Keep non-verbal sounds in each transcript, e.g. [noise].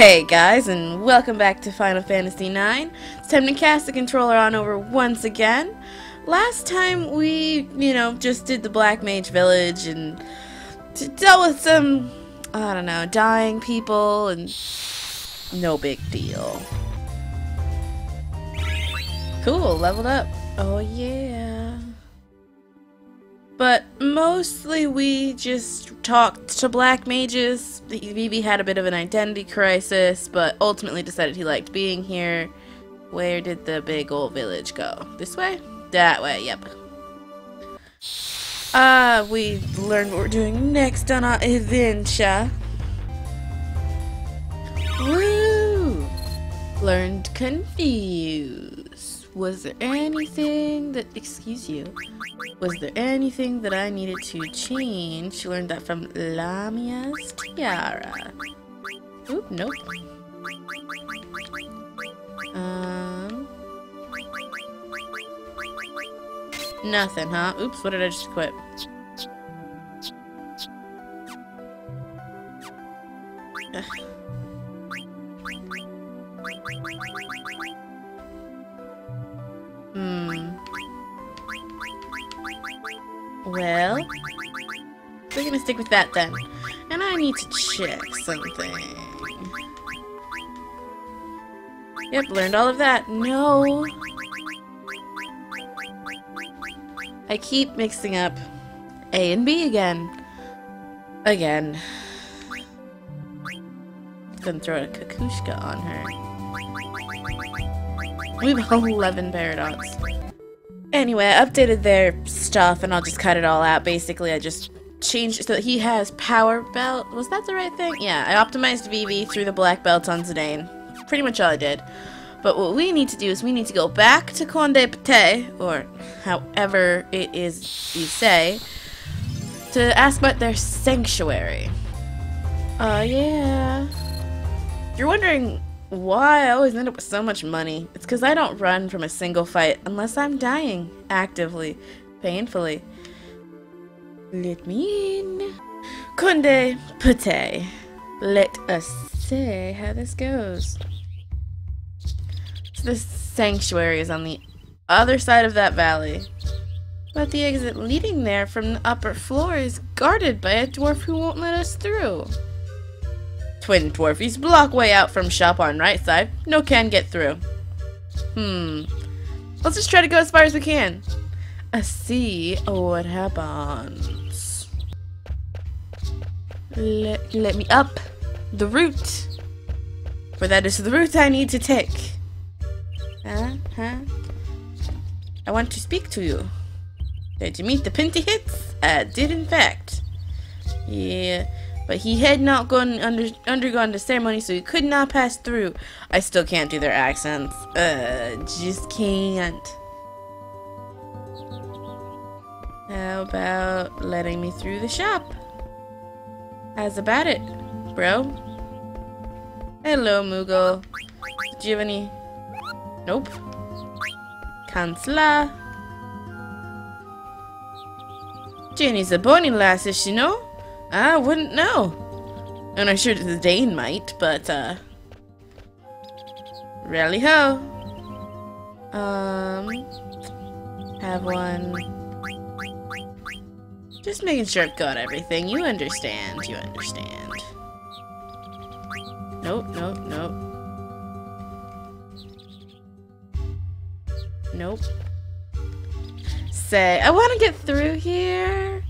Hey guys, and welcome back to Final Fantasy IX. It's time to cast the controller on over once again. Last time we, you know, just did the Black Mage Village and dealt with some, I don't know, dying people and no big deal. Cool, leveled up. Oh yeah. But mostly we just talked to black mages. Vivi had a bit of an identity crisis, but ultimately decided he liked being here. Where did the big old village go? This way? That way, yep. Uh, we learned what we're doing next on our adventure. Woo! Learned confused. Was there anything that, excuse you, was there anything that I needed to change? She learned that from Lamia's Tiara. Oop, nope. Um, nothing, huh? Oops, what did I just equip? Stick with that then. And I need to check something. Yep, learned all of that. No. I keep mixing up A and B again. Again. Gonna throw a Cachusha on her. We have 11 paradox. Anyway, I updated their stuff and I'll just cut it all out. Basically, I just changed so he has power belt. Was that the right thing? Yeah, I optimized Vivi through the black belt on Zidane. Pretty much all I did. But what we need to do is we need to go back to Conde Petie, or however it is you say, to ask about their sanctuary. Oh, uh, yeah. You're wondering why I always end up with so much money. It's because I don't run from a single fight unless I'm dying actively, painfully. Let me in. Conde Petie. Let us see how this goes. So this sanctuary is on the other side of that valley. But the exit leading there from the upper floor is guarded by a dwarf who won't let us through. Twin dwarfies block way out from shop on right side. No can get through. Hmm. Let's just try to go as far as we can. I see what happens. Let, let me up the route. For that is the route I need to take. Huh? Huh? I want to speak to you. Did you meet the Pinty Hits? I did in fact. Yeah. But he had not gone under, undergone the ceremony, so he could not pass through. I still can't do their accents. Uh, just can't. How about letting me through the shop? How's about it, bro? Hello, Moogle. Do you have any... Nope. Kansla. Jenny's a bonny lass, is she no? I wouldn't know. And I'm sure the Dane might, but, uh... Rally ho! Um... Have one... Just making sure I've got everything. You understand. You understand. Nope, nope, nope. Nope. Say, I want to get through here.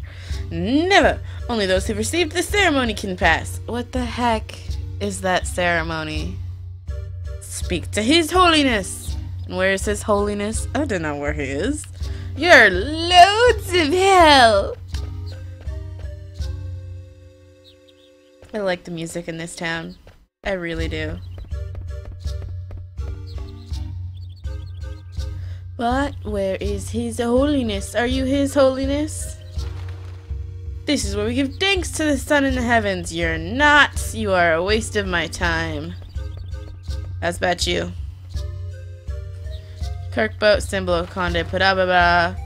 Never! Only those who received the ceremony can pass. What the heck is that ceremony? Speak to His Holiness! And where is His Holiness? I don't know where he is. You're loads of hell! I like the music in this town. I really do. But where is His Holiness? Are you His Holiness? This is where we give thanks to the sun in the heavens. You're not. You are a waste of my time. How's about you? Kirk boat, symbol of Conde, Padababa.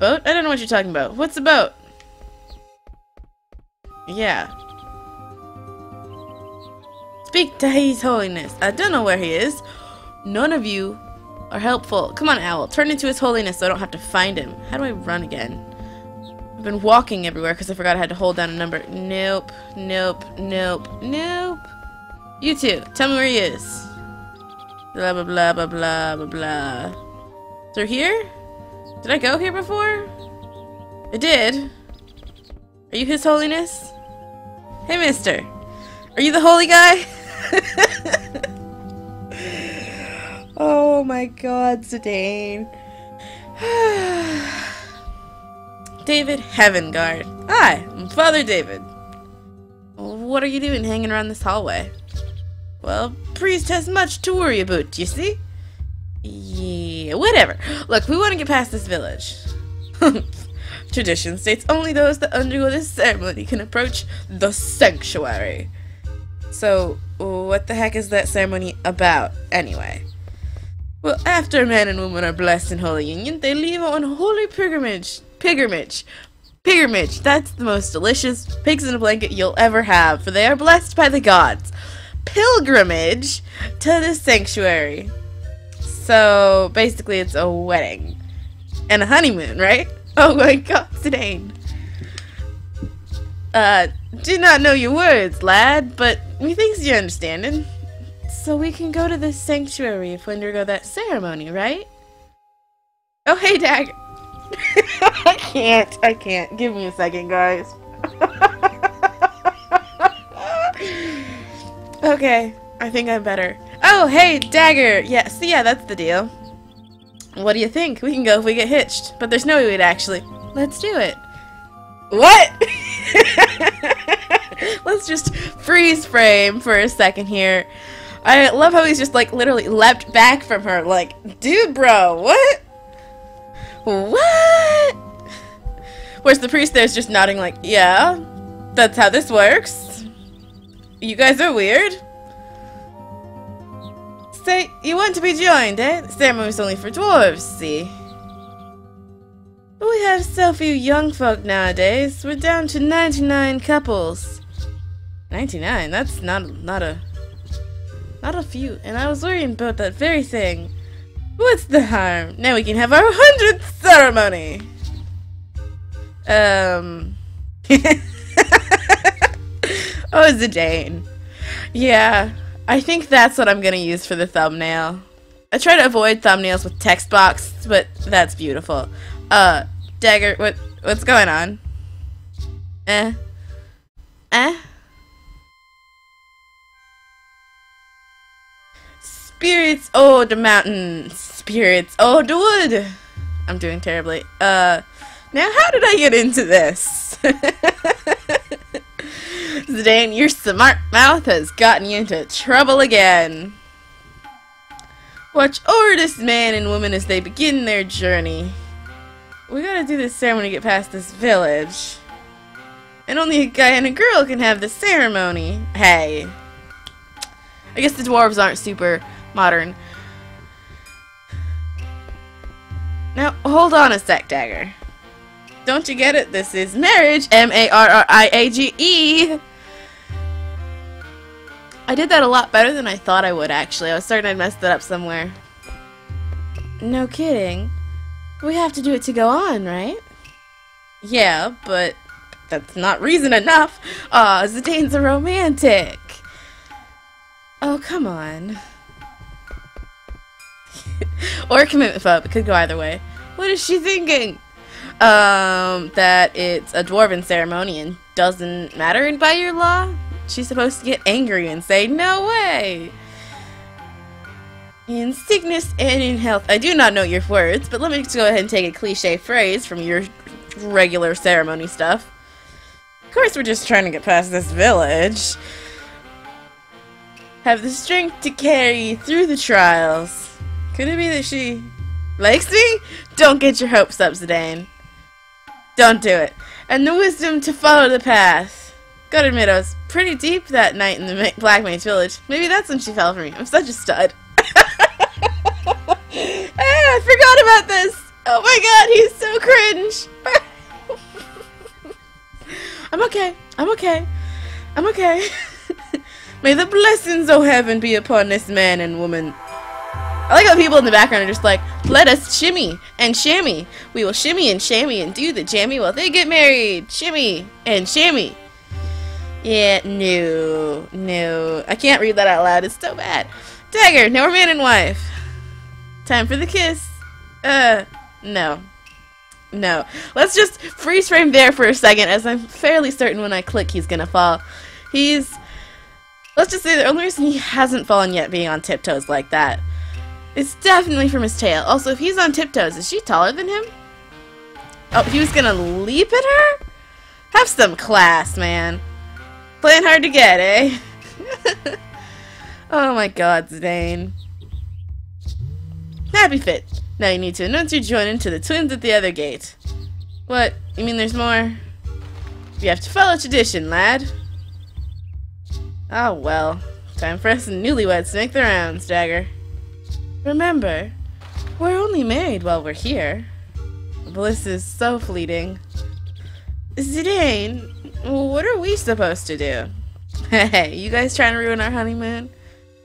Boat? I don't know what you're talking about. What's a boat? Yeah. Speak to His Holiness. I don't know where he is. None of you are helpful. Come on, Owl. Turn into His Holiness so I don't have to find him. How do I run again? I've been walking everywhere because I forgot I had to hold down a number. Nope. Nope. Nope. Nope. You two. Tell me where he is. Blah, blah, blah, blah, blah, blah, blah. Through here? Did I go here before? I did. Are you His Holiness? Hey, mister. Are you the holy guy? [laughs] [laughs] oh my god, Zidane. [sighs] David Heavengard. Hi, I'm Father David. What are you doing hanging around this hallway? Well, priest has much to worry about, you see? Yeah, whatever. Look, we want to get past this village. [laughs] Tradition states only those that undergo this ceremony can approach the sanctuary. So, what the heck is that ceremony about, anyway? Well, after a man and woman are blessed in holy union, they leave on holy pilgrimage. Pilgrimage. Pilgrimage. That's the most delicious pigs in a blanket you'll ever have, for they are blessed by the gods. Pilgrimage to the sanctuary. So, basically, it's a wedding. And a honeymoon, right? [laughs] Oh my god, Zidane. Uh, do not know your words, lad, but methinks you're understanding. So we can go to the sanctuary if we undergo that ceremony, right? Oh, hey, Dagger. [laughs] I can't. I can't. Give me a second, guys. [laughs] okay. I think I'm better. Oh, hey, Dagger. Yes, yeah, yeah, that's the deal. What do you think? We can go if we get hitched. But there's no way we'd actually. Let's do it. What? [laughs] [laughs] Let's just freeze frame for a second here. I love how he's just like literally leapt back from her like, dude bro, what? What? Whereas the priest there's just nodding like, yeah, that's how this works. You guys are weird. Say, you want to be joined, eh? Ceremony's only for dwarves, see? We have so few young folk nowadays. We're down to 99 couples. 99? That's not not a not a few. And I was worrying about that very thing. What's the harm? Now we can have our hundredth ceremony. Um. [laughs] oh, Zidane. Yeah, I think that's what I'm gonna use for the thumbnail. I try to avoid thumbnails with text box, but that's beautiful. Uh, Dagger, what what's going on? Eh? Eh? Spirits oh the mountain. Spirits oh the wood. I'm doing terribly. Uh, now how did I get into this? [laughs] Zidane, your smart mouth has gotten you into trouble again. Watch over this man and woman as they begin their journey. We gotta do this ceremony to get past this village. And only a guy and a girl can have the ceremony. Hey. I guess the dwarves aren't super modern. Now, hold on a sec, Dagger. Don't you get it? This is marriage. M-A-R-R-I-A-G-E. I did that a lot better than I thought I would, actually. I was certain I'd messed that up somewhere. No kidding. We have to do it to go on, right? Yeah, but that's not reason enough. Aw, oh, Zidane's a romantic. Oh, come on. [laughs] or commitment phobe. It could go either way. What is she thinking? Um, that it's a dwarven ceremony and doesn't matter by your law? She's supposed to get angry and say, no way! In sickness and in health. I do not know your words, but let me just go ahead and take a cliche phrase from your regular ceremony stuff. Of course, we're just trying to get past this village. Have the strength to carry you through the trials. Could it be that she likes me? Don't get your hopes up, Zidane. Don't do it. And the wisdom to follow the path. Gotta admit, I was pretty deep that night in the Black Mage Village. Maybe that's when she fell for me. I'm such a stud. Hey, [laughs] ah, I forgot about this. Oh my god, he's so cringe. [laughs] I'm okay. I'm okay. I'm okay. [laughs] May the blessings of heaven be upon this man and woman. I like how people in the background are just like, let us shimmy and shammy. We will shimmy and shammy and do the jammy while they get married. Shimmy and shammy. Yeah, no, no. I can't read that out loud. It's so bad. Dagger, now we're man and wife. Time for the kiss. Uh, no. No. Let's just freeze frame there for a second, as I'm fairly certain when I click he's gonna fall. He's... Let's just say the only reason he hasn't fallen yet being on tiptoes like that is definitely from his tail. Also, if he's on tiptoes, is she taller than him? Oh, he was gonna leap at her? Have some class, man. Playing hard to get, eh? [laughs] oh my god, Zidane. Happy Fit. Now you need to announce your joining to the twins at the other gate. What? You mean there's more? You have to follow tradition, lad. Oh well. Time for us newlyweds to make the rounds, Dagger. Remember, we're only married while we're here. Bliss is so fleeting. Zidane, what are we supposed to do? [laughs] Hey, you guys trying to ruin our honeymoon?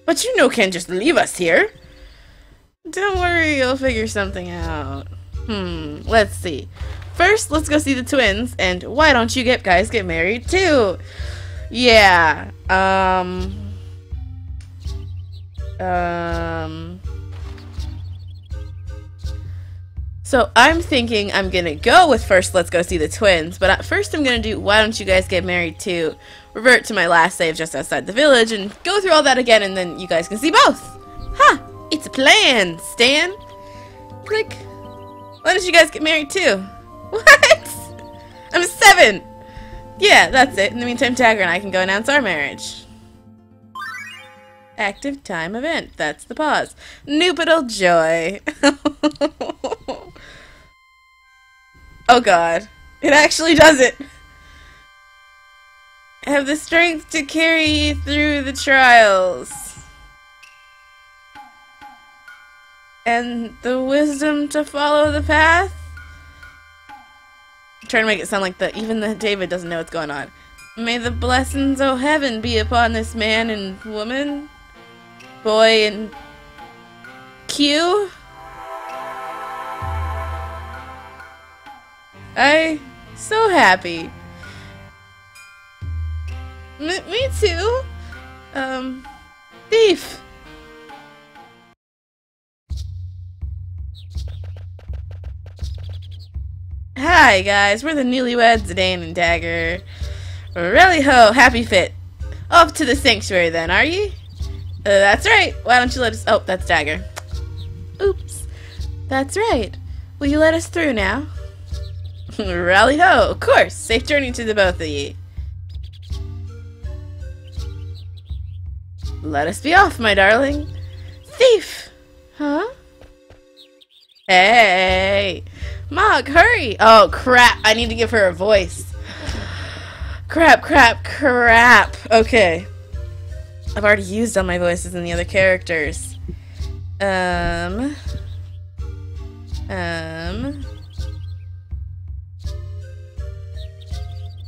But you know can't just leave us here. Don't worry, you'll figure something out. Hmm, let's see. First, let's go see the twins, and why don't you get guys get married too? Yeah, um... Um... So I'm thinking I'm gonna go with first let's go see the twins, but at first I'm gonna do why don't you guys get married too? Revert to my last save just outside the village and go through all that again and then you guys can see both. Huh, it's a plan, Stan. Click. Why don't you guys get married too? [laughs] What? I'm seven. Yeah, that's it. In the meantime, Dagger and I can go announce our marriage. Active time event. That's the pause. Nuptial joy. [laughs] oh god. It actually does it. Have the strength to carry you through the trials. And the wisdom to follow the path. I'm trying to make it sound like that even the David doesn't know what's going on. May the blessings of heaven be upon this man and woman boy and Q. I so happy. M me too. Um, thief. Hi guys, we're the newlyweds, Zidane and Dagger. Really ho, happy fit. Up to the sanctuary then, are ye? Uh, that's right. Why don't you let us... Oh, that's Dagger. Oops. That's right. Will you let us through now? [laughs] Rally ho! Of course! Safe journey to the both of ye. Let us be off, my darling. Thief! Huh? Hey! Mog, hurry! Oh, crap. I need to give her a voice. Crap, crap, crap. Okay. I've already used all my voices in the other characters. Um. Um.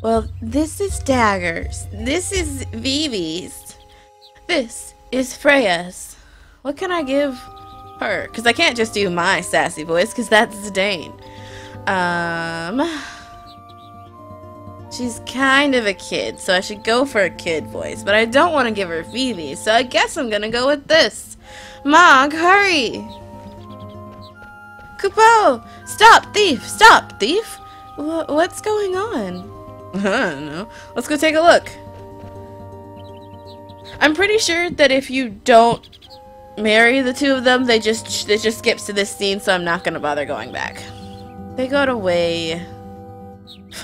Well, this is Dagger's. This is Vivi's. This is Freya's. What can I give her? Because I can't just do my sassy voice, because that's Zidane. Um. She's kind of a kid, so I should go for a kid voice, but I don't want to give her Vivi, so I guess I'm gonna go with this. Mog, hurry! Kupo! Stop, thief! Stop, thief! What's going on? [laughs] I don't know. Let's go take a look. I'm pretty sure that if you don't marry the two of them, they just they just skips to this scene, so I'm not gonna bother going back. They got away. [laughs]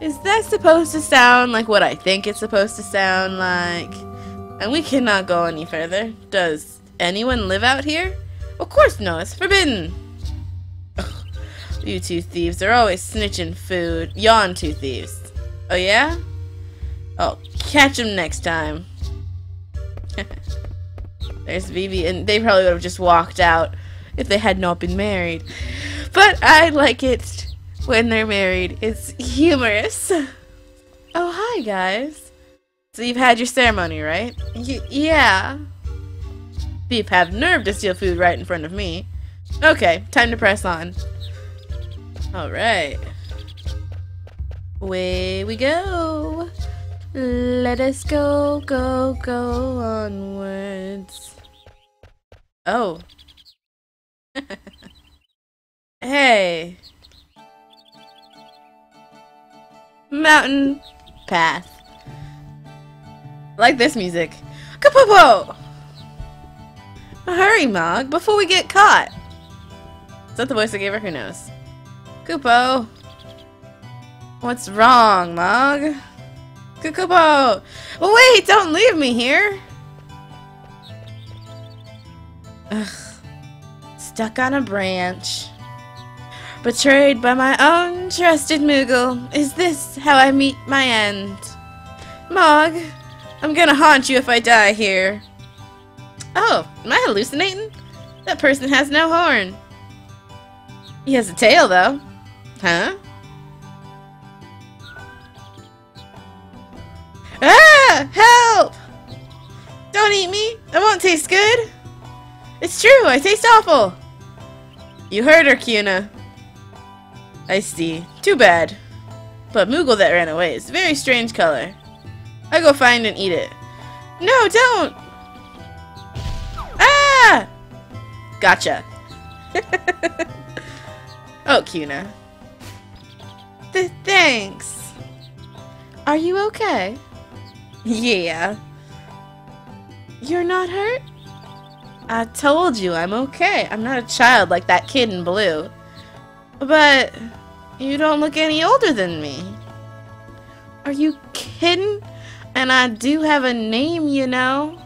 Is that supposed to sound like what I think it's supposed to sound like? And we cannot go any further. Does anyone live out here? Of course no, it's forbidden. [laughs] You two thieves are always snitching food. Yawn two thieves. Oh yeah? Oh, catch them next time. [laughs] There's Vivi, and they probably would have just walked out if they had not been married. But I like it when they're married. It's humorous. Oh, hi, guys. So you've had your ceremony, right? Y yeah. Thief have nerve to steal food right in front of me. Okay, time to press on. Alright. Away we go. Let us go, go, go onwards. Oh. Hey. Mountain path. Like this music. Kapopo! Hurry, Mog, before we get caught. Is that the voice I gave her? Who knows? Kupo! What's wrong, Mog? Kukupo! Wait, don't leave me here! Ugh. Stuck on a branch. Betrayed by my own trusted Moogle. Is this how I meet my end? Mog, I'm gonna haunt you if I die here. Oh, am I hallucinating? That person has no horn. He has a tail, though. Huh? Ah! Help! Don't eat me! I won't taste good! It's true, I taste awful! You heard her, Quina. I see. Too bad. But Moogle that ran away is a very strange color. I go find and eat it. No, don't! Ah! Gotcha. [laughs] oh, Quina. Th thanks. Are you okay? Yeah. You're not hurt? I told you I'm okay. I'm not a child like that kid in blue. But you don't look any older than me. Are you kidding? And I do have a name, you know.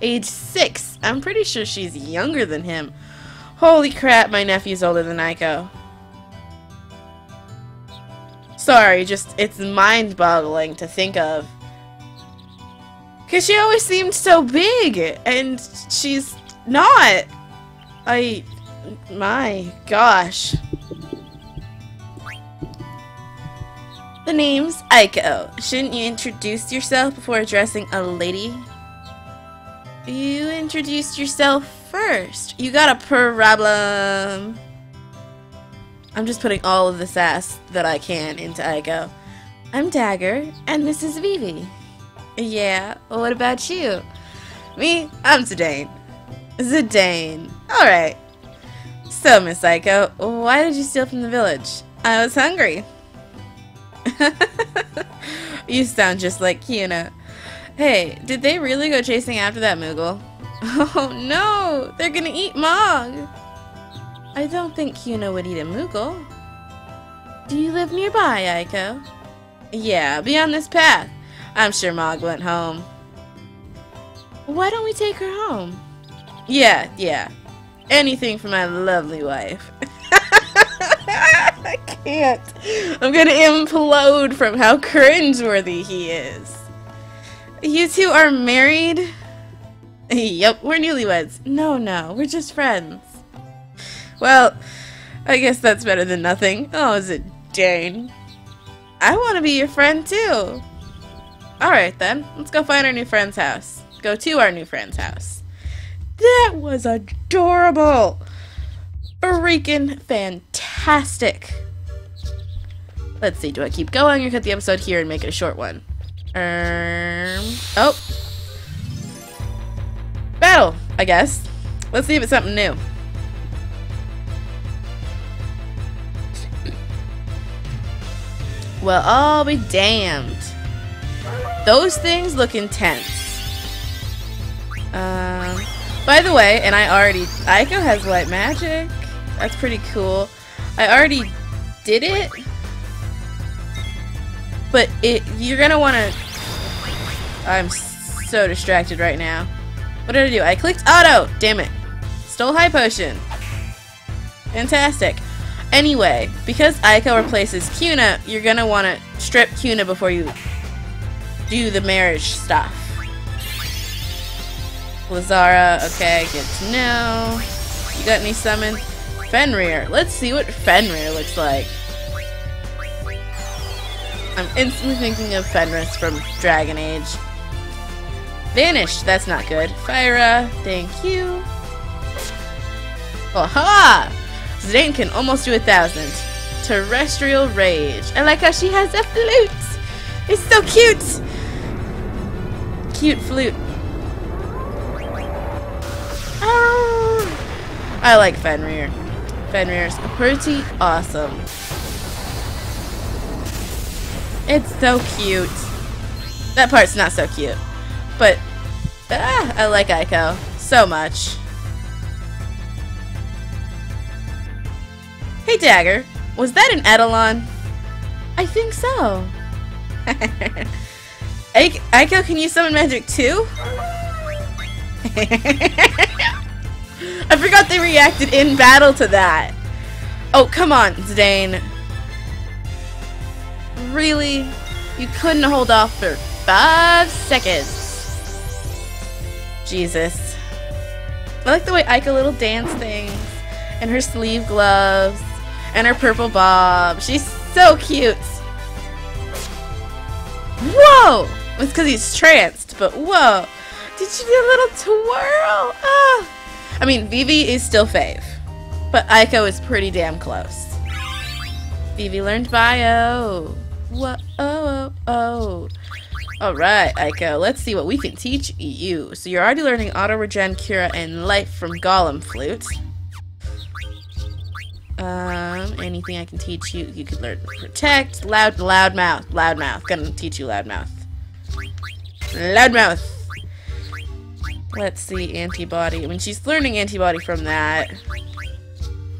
Age six. I'm pretty sure she's younger than him. Holy crap, my nephew's older than Eiko. Sorry, just it's mind-boggling to think of. Because she always seemed so big, and she's not. I... My gosh. The name's Eiko. Shouldn't you introduce yourself before addressing a lady? You introduced yourself first. You got a problem. I'm just putting all of the sass that I can into Eiko. I'm Dagger, and this is Vivi. Yeah, what about you? Me? I'm Zidane. Zidane. Alright. So, Miss Eiko, why did you steal from the village? I was hungry. [laughs] you sound just like Quina. Hey, did they really go chasing after that Moogle? [laughs] Oh no! They're gonna eat Mog! I don't think Quina would eat a Moogle. Do you live nearby, Eiko? Yeah, beyond this path. I'm sure Mog went home. Why don't we take her home? Yeah, yeah. Anything for my lovely wife. [laughs] [laughs] I can't. I'm gonna implode from how cringeworthy he is. You two are married? yep, we're newlyweds. No, no, we're just friends. Well, I guess that's better than nothing. Oh, is it Jane? I want to be your friend too. Alright then, let's go find our new friend's house. Go to our new friend's house. That was adorable! Freaking fantastic! Let's see, do I keep going or cut the episode here and make it a short one? Um, oh. Battle, I guess. Let's see if it's something new. Well, I'll be damned. Those things look intense. Um, by the way, and I already, Eiko has white magic. That's pretty cool. I already did it. But it, you're gonna wanna, I'm so distracted right now. What did I do? I clicked auto! Damn it. Stole high potion. Fantastic. Anyway, because Eiko replaces Quina, you're gonna want to strip Quina before you do the marriage stuff. Lazara, okay, good to know. You got any summon? Fenrir. Let's see what Fenrir looks like. I'm instantly thinking of Fenris from Dragon Age. Vanished, that's not good. Fira, thank you. Aha! Zidane can almost do a thousand. Terrestrial Rage. I like how she has a flute! It's so cute! Cute flute. Ah! I like Fenrir. Fenrir's pretty awesome. It's so cute. That part's not so cute. But, ah, I like Eiko so much. Hey Dagger, was that an Eidolon? I think so. [laughs] Eiko can use summon magic too? [laughs] I forgot they reacted in battle to that. Oh, come on, Zidane. Really? You couldn't hold off for five seconds. Jesus. I like the way Eiko little dance things and her sleeve gloves and her purple bob. She's so cute. Whoa! It's because he's tranced, but whoa. Did you do a little twirl? Ah. I mean, Vivi is still fave, but Eiko is pretty damn close. Vivi learned bio. Whoa, oh, oh, oh. Alright, Eiko, let's see what we can teach you. So you're already learning Auto Regen, Cura, and Life from Golem Flute. Um, anything I can teach you, you could learn Protect, Loud, Loudmouth, Loudmouth. Gonna teach you Loudmouth. Loudmouth! Let's see, Antibody. Mean, she's learning Antibody from that.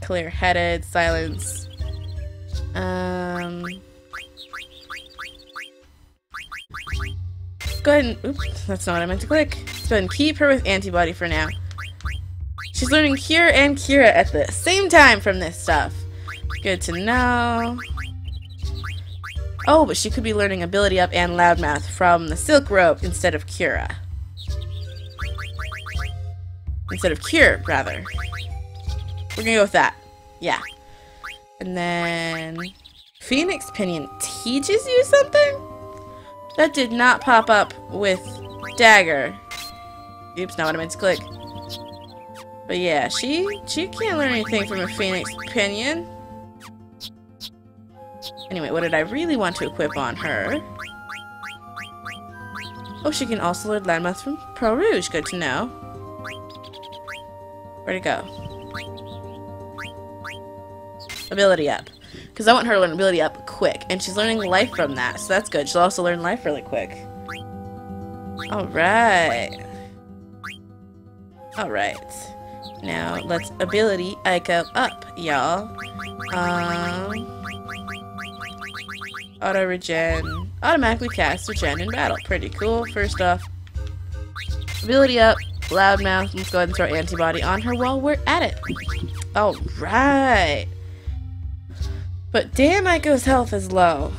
Clear-headed, Silence. Um... Go ahead and, oops, that's not what I meant to click. Let's go ahead and keep her with Antibody for now. She's learning Cure and Cura at the same time from this stuff. Good to know. Oh, but she could be learning Ability Up and Loudmouth from the Silk Robe instead of Cura. Instead of Cure, rather. We're gonna go with that. Yeah. And then... Phoenix Pinion teaches you something? That did not pop up with Dagger. Oops, not what I meant to click. But yeah, she she can't learn anything from a Phoenix Pinion. Anyway, what did I really want to equip on her? Oh, she can also learn Loudmouth from Pearl Rouge. Good to know. Where'd it go? Ability up. Because I want her to learn ability up quick. And she's learning life from that, so that's good. She'll also learn life really quick. Alright. Alright. Now, let's ability Eiko up, y'all. Um, auto regen. Automatically cast regen in battle. Pretty cool. First off, ability up, loudmouth. Let's go ahead and throw antibody on her while we're at it. Alright. But damn, Eiko's health is low.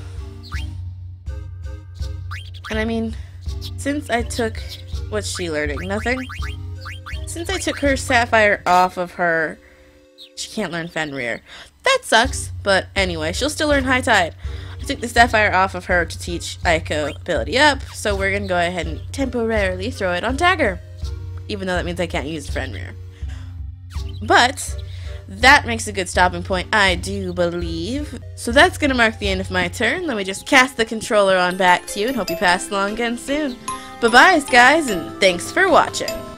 And I mean, since I took... What's she learning? Nothing? Since I took her Sapphire off of her, she can't learn Fenrir. That sucks, but anyway, she'll still learn High Tide. I took the Sapphire off of her to teach Eiko ability up, so we're gonna go ahead and temporarily throw it on Dagger. Even though that means I can't use Fenrir. But, that makes a good stopping point, I do believe. So that's gonna mark the end of my turn. Let me just cast the controller on back to you and hope you pass along again soon. Bye-bye, guys, and thanks for watching.